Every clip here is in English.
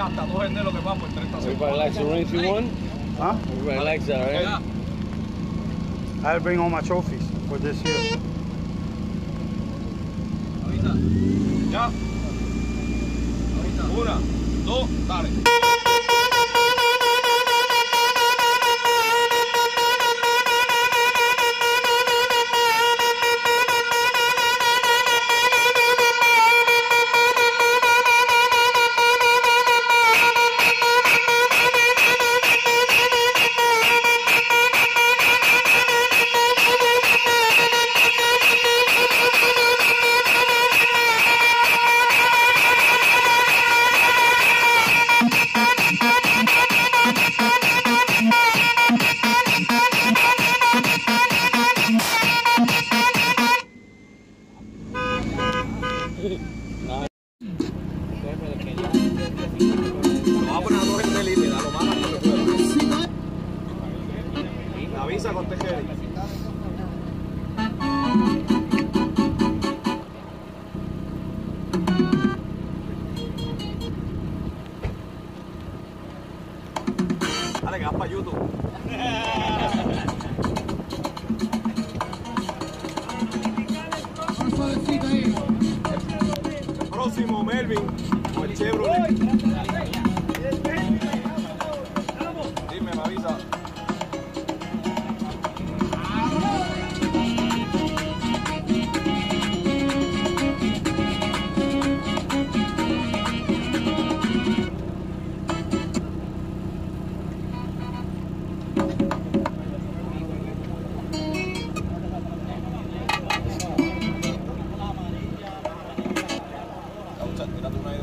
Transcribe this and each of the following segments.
hasta dos que por 30 segundos. Everybody likes the racy one? Huh? Everybody likes that, right? Yeah. I'll bring all my trophies for this year. Ahorita. Ya. Ahorita. Una, dos, dale. Dale, que para YouTube. Próximo Melvin, el Chevrolet.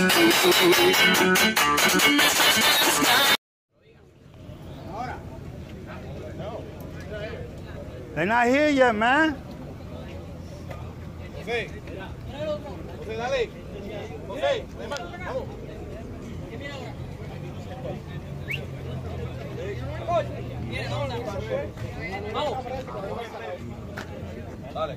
They're not here yet, man. Vamos. Dale.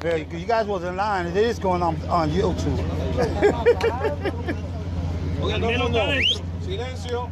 Very You guys wasn't lying. It is going on on YouTube. Silencio.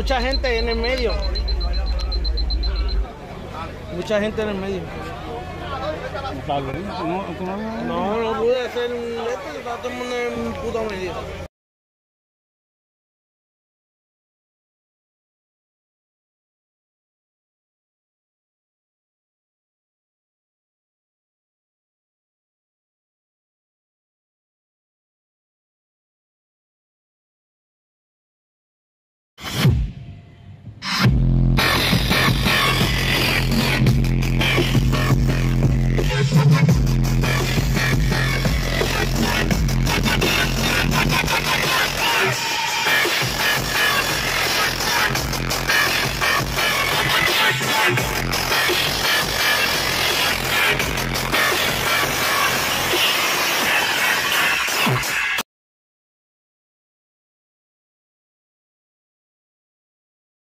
mucha gente en el medio. Mucha gente en el medio. No, no pude hacer un... está todo el mundo en puto medio.